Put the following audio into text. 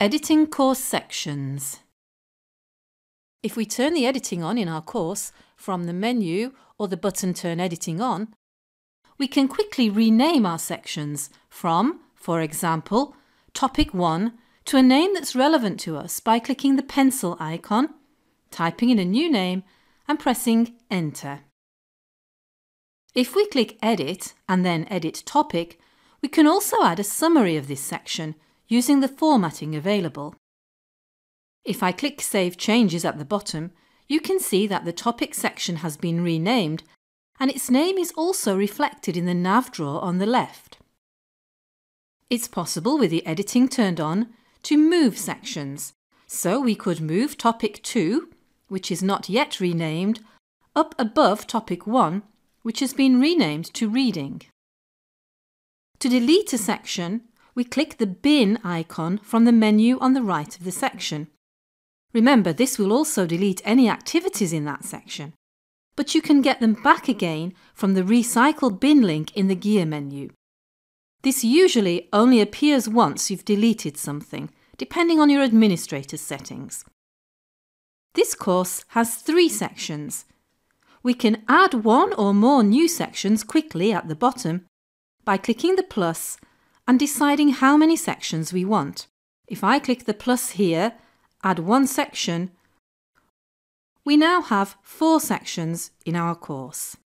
Editing course sections. If we turn the editing on in our course from the menu or the button Turn Editing On, we can quickly rename our sections from, for example, Topic 1 to a name that's relevant to us by clicking the pencil icon, typing in a new name and pressing Enter. If we click Edit and then Edit Topic, we can also add a summary of this section using the formatting available. If I click Save Changes at the bottom, you can see that the topic section has been renamed and its name is also reflected in the nav drawer on the left. It's possible with the editing turned on to move sections, so we could move topic 2, which is not yet renamed, up above topic 1, which has been renamed to reading. To delete a section, we click the bin icon from the menu on the right of the section. Remember, this will also delete any activities in that section, but you can get them back again from the Recycle bin link in the gear menu. This usually only appears once you've deleted something, depending on your administrator's settings. This course has three sections. We can add one or more new sections quickly at the bottom by clicking the plus and deciding how many sections we want. If I click the plus here, add one section, we now have four sections in our course.